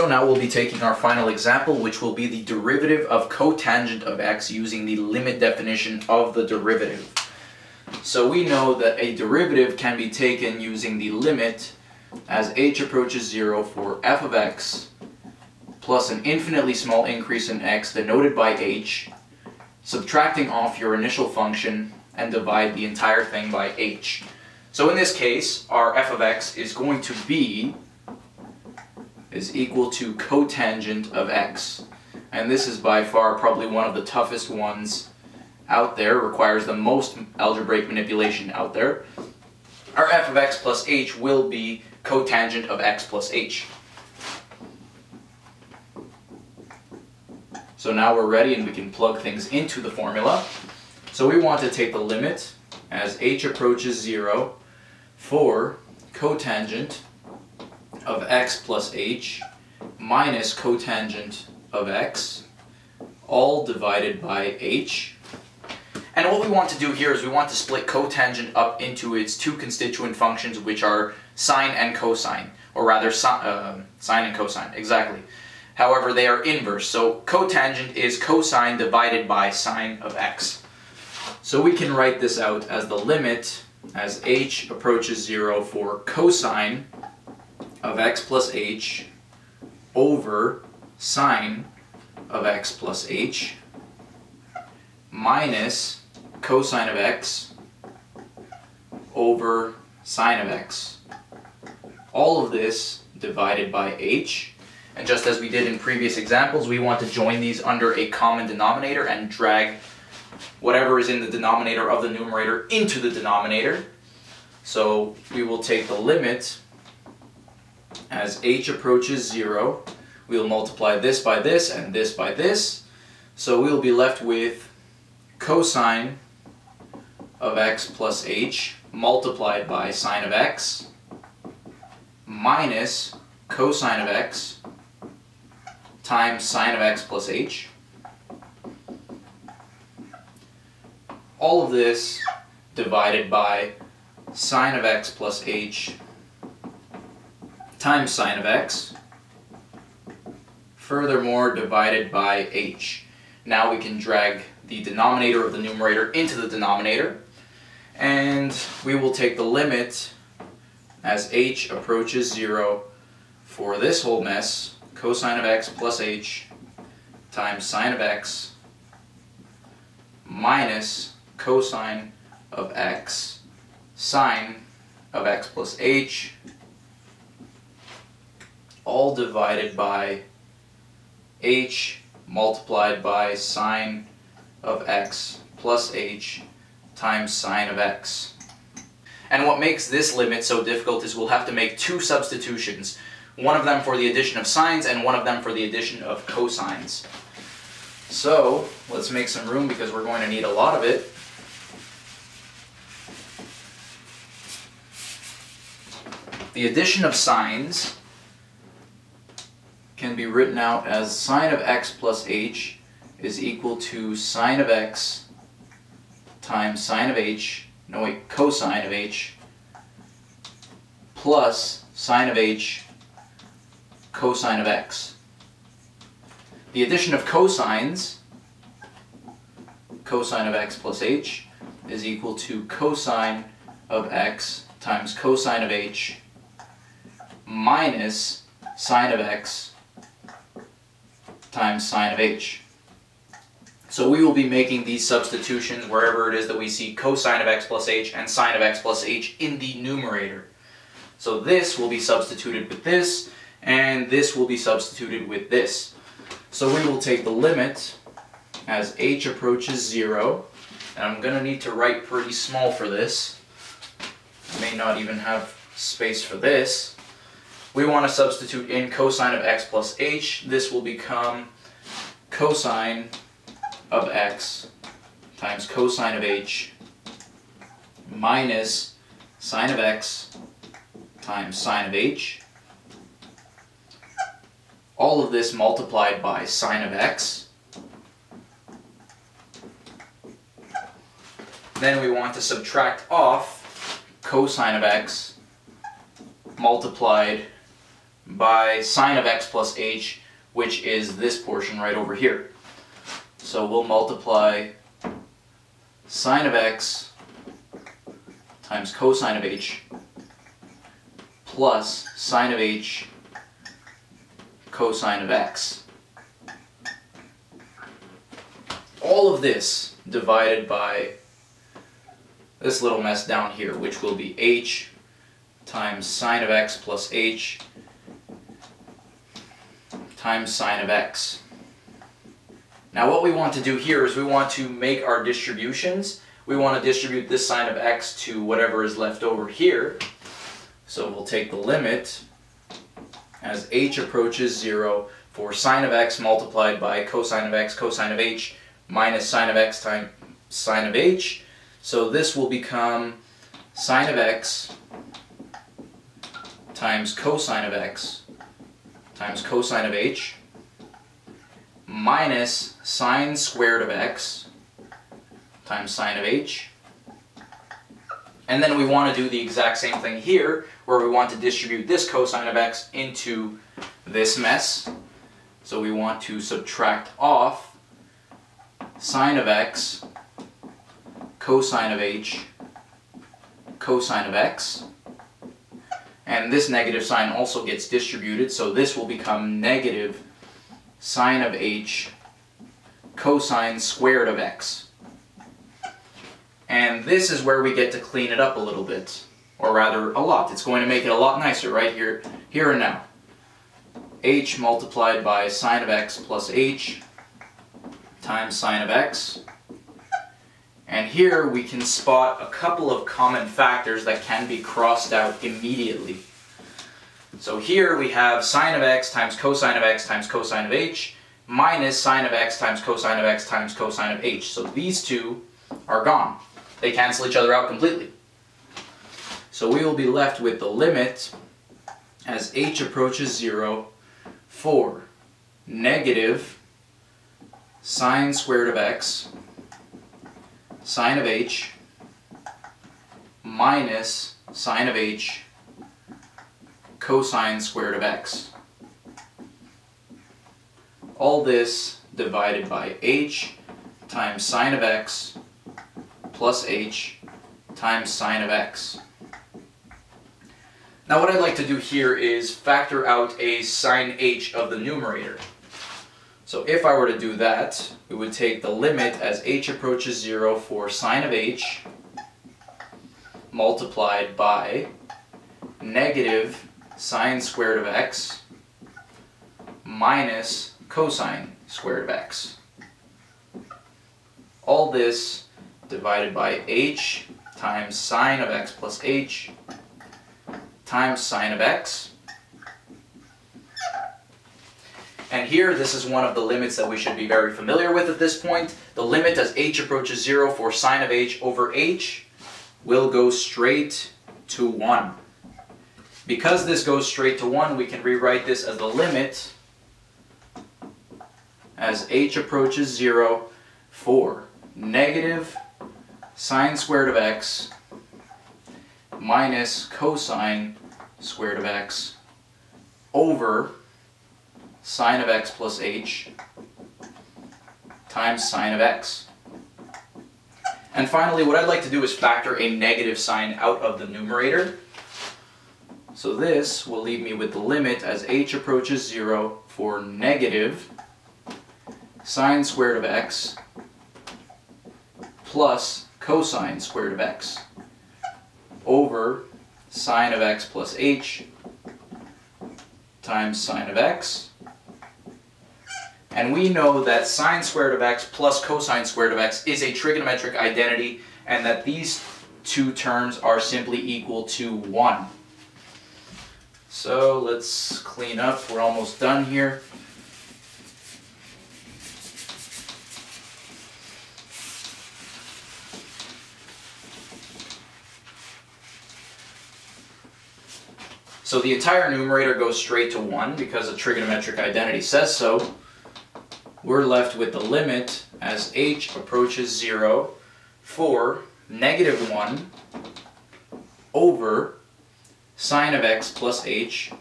So now we'll be taking our final example, which will be the derivative of cotangent of x using the limit definition of the derivative. So we know that a derivative can be taken using the limit as h approaches 0 for f of x plus an infinitely small increase in x denoted by h, subtracting off your initial function and divide the entire thing by h. So in this case, our f of x is going to be is equal to cotangent of x. And this is by far probably one of the toughest ones out there, requires the most algebraic manipulation out there. Our f of x plus h will be cotangent of x plus h. So now we're ready and we can plug things into the formula. So we want to take the limit as h approaches 0 for cotangent of x plus h minus cotangent of x, all divided by h. And what we want to do here is we want to split cotangent up into its two constituent functions, which are sine and cosine, or rather si uh, sine and cosine, exactly. However, they are inverse, so cotangent is cosine divided by sine of x. So we can write this out as the limit as h approaches 0 for cosine of x plus h over sine of x plus h minus cosine of x over sine of x. All of this divided by h. And just as we did in previous examples, we want to join these under a common denominator and drag whatever is in the denominator of the numerator into the denominator. So we will take the limit as h approaches 0, we'll multiply this by this and this by this. So we'll be left with cosine of x plus h multiplied by sine of x minus cosine of x times sine of x plus h. All of this divided by sine of x plus h times sine of x, furthermore divided by h. Now we can drag the denominator of the numerator into the denominator, and we will take the limit as h approaches 0 for this whole mess, cosine of x plus h times sine of x minus cosine of x sine of x plus h all divided by h multiplied by sine of x plus h times sine of x. And what makes this limit so difficult is we'll have to make two substitutions. One of them for the addition of sines and one of them for the addition of cosines. So, let's make some room because we're going to need a lot of it. The addition of sines can be written out as sine of x plus h is equal to sine of x times sine of h, no wait, cosine of h, plus sine of h cosine of x. The addition of cosines, cosine of x plus h, is equal to cosine of x times cosine of h minus sine of x times sine of h. So we will be making these substitutions wherever it is that we see cosine of x plus h and sine of x plus h in the numerator. So this will be substituted with this, and this will be substituted with this. So we will take the limit as h approaches 0, and I'm going to need to write pretty small for this. I may not even have space for this we want to substitute in cosine of x plus h. This will become cosine of x times cosine of h minus sine of x times sine of h. All of this multiplied by sine of x. Then we want to subtract off cosine of x multiplied by sine of x plus h, which is this portion right over here. So we'll multiply sine of x times cosine of h plus sine of h cosine of x. All of this divided by this little mess down here, which will be h times sine of x plus h times sine of x. Now what we want to do here is we want to make our distributions. We want to distribute this sine of x to whatever is left over here. So we'll take the limit as h approaches 0 for sine of x multiplied by cosine of x cosine of h minus sine of x times sine of h. So this will become sine of x times cosine of x times cosine of h minus sine squared of x times sine of h. And then we want to do the exact same thing here, where we want to distribute this cosine of x into this mess. So we want to subtract off sine of x, cosine of h, cosine of x, and this negative sign also gets distributed, so this will become negative sine of h cosine squared of x. And this is where we get to clean it up a little bit, or rather a lot. It's going to make it a lot nicer right here, here and now. h multiplied by sine of x plus h times sine of x and here we can spot a couple of common factors that can be crossed out immediately. So here we have sine of x times cosine of x times cosine of h minus sine of x times cosine of x times cosine of h. So these two are gone. They cancel each other out completely. So we will be left with the limit as h approaches 0 for negative sine squared of x sine of h minus sine of h cosine squared of x. All this divided by h times sine of x plus h times sine of x. Now what I'd like to do here is factor out a sine h of the numerator. So if I were to do that, we would take the limit as h approaches 0 for sine of h multiplied by negative sine squared of x minus cosine squared of x. All this divided by h times sine of x plus h times sine of x And here, this is one of the limits that we should be very familiar with at this point. The limit as h approaches 0 for sine of h over h will go straight to 1. Because this goes straight to 1, we can rewrite this as the limit as h approaches 0 for negative sine squared of x minus cosine squared of x over sine of x plus h times sine of x. And finally, what I'd like to do is factor a negative sign out of the numerator. So this will leave me with the limit as h approaches 0 for negative sine squared of x plus cosine squared of x over sine of x plus h times sine of x and we know that sine squared of x plus cosine squared of x is a trigonometric identity and that these two terms are simply equal to 1. So let's clean up. We're almost done here. So the entire numerator goes straight to 1 because a trigonometric identity says so we're left with the limit as h approaches 0 for negative 1 over sine of x plus h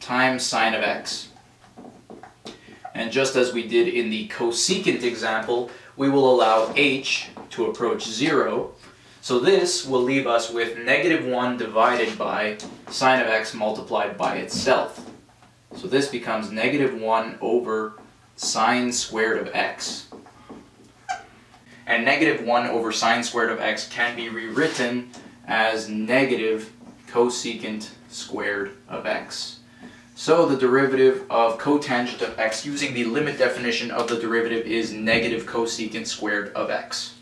times sine of x. And just as we did in the cosecant example, we will allow h to approach 0. So this will leave us with negative 1 divided by sine of x multiplied by itself. So this becomes negative 1 over sine squared of x. And negative 1 over sine squared of x can be rewritten as negative cosecant squared of x. So the derivative of cotangent of x using the limit definition of the derivative is negative cosecant squared of x.